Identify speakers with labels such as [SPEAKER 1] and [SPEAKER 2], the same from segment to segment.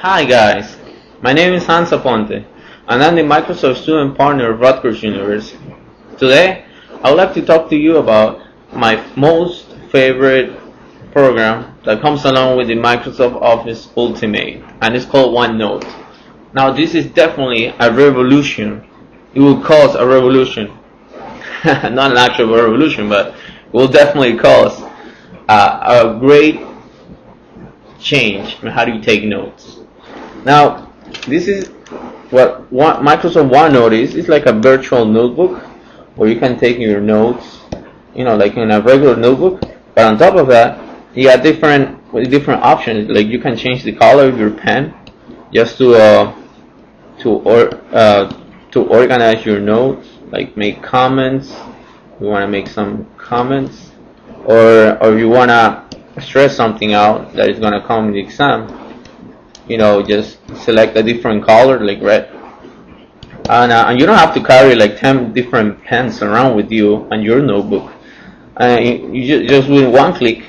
[SPEAKER 1] Hi guys, my name is Hans Aponte and I'm the Microsoft student partner of Rutgers University. Today, I would like to talk to you about my most favorite program that comes along with the Microsoft Office Ultimate and it's called OneNote. Now this is definitely a revolution. It will cause a revolution. Not an actual revolution, but will definitely cause uh, a great change how do you take notes. Now, this is what one, Microsoft OneNote is. It's like a virtual notebook where you can take your notes, you know, like in a regular notebook. But on top of that, you got different different options. Like you can change the color of your pen just to uh, to or uh, to organize your notes. Like make comments. You want to make some comments, or or you want to stress something out that is going to come in the exam you know, just select a different color like red. And, uh, and you don't have to carry like 10 different pens around with you on your notebook. Uh, you just, just with one click,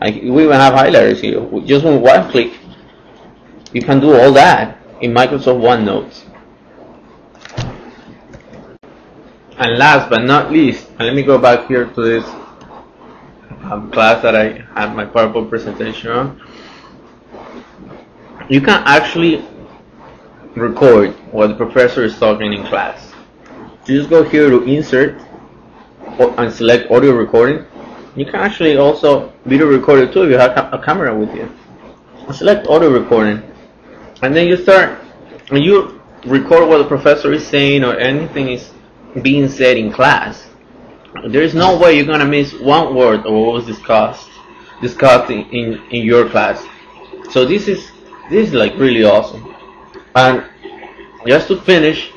[SPEAKER 1] like we even have highlighters here, just with one click, you can do all that in Microsoft OneNote. And last but not least, let me go back here to this um, class that I had my PowerPoint presentation on you can actually record what the professor is talking in class. You just go here to insert and select audio recording. You can actually also video record it too if you have a camera with you. Select audio recording and then you start and you record what the professor is saying or anything is being said in class. There is no way you're gonna miss one word of what was discussed discussed in, in, in your class. So this is this is like really awesome. And just to finish,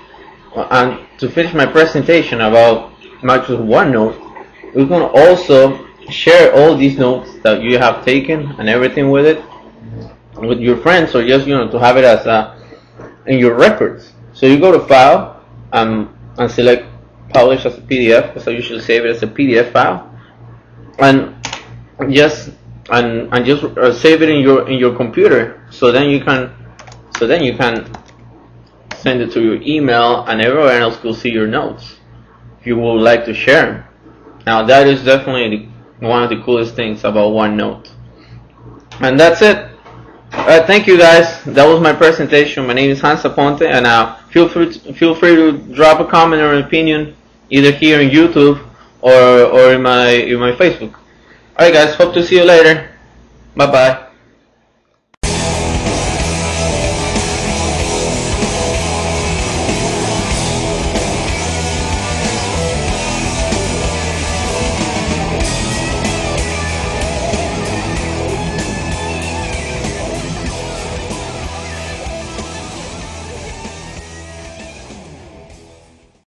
[SPEAKER 1] and to finish my presentation about Microsoft OneNote, we're to also share all these notes that you have taken and everything with it with your friends or just you know to have it as a in your records. So you go to File and and select Publish as a PDF because I usually save it as a PDF file, and just and and just uh, save it in your in your computer so then you can so then you can send it to your email and everyone else will see your notes. If you would like to share them now that is definitely one of the coolest things about OneNote. And that's it uh, thank you guys that was my presentation my name is Hans Aponte and uh, feel free to, feel free to drop a comment or an opinion either here in YouTube or or in my in my Facebook Alright guys, hope to see you later. Bye bye.